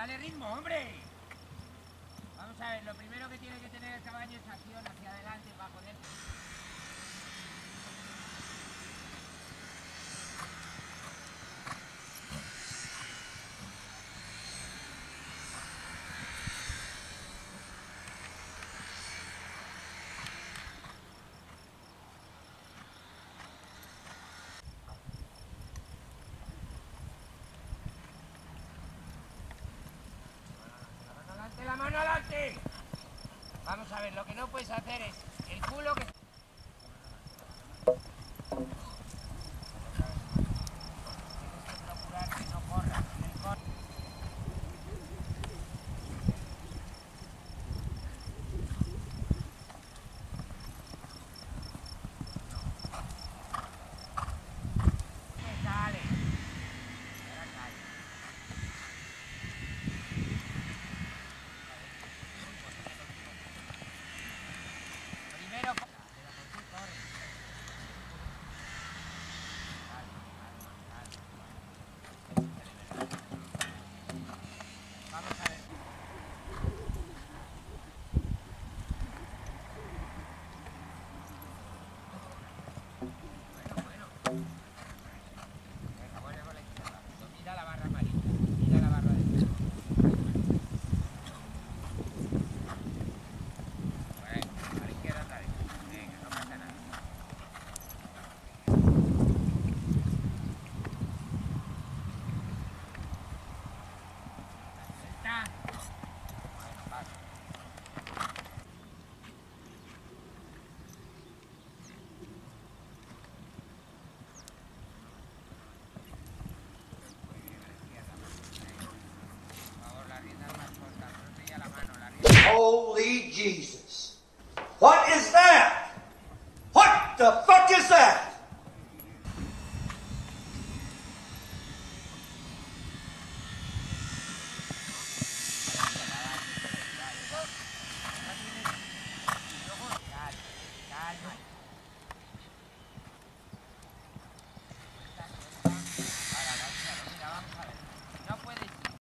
dale ritmo, hombre. Vamos a ver, lo primero que tiene que tener el caballo es acción hacia adelante para poder... Vamos a ver, lo que no puedes hacer es el culo que... Jesus. What is that? What the fuck is that?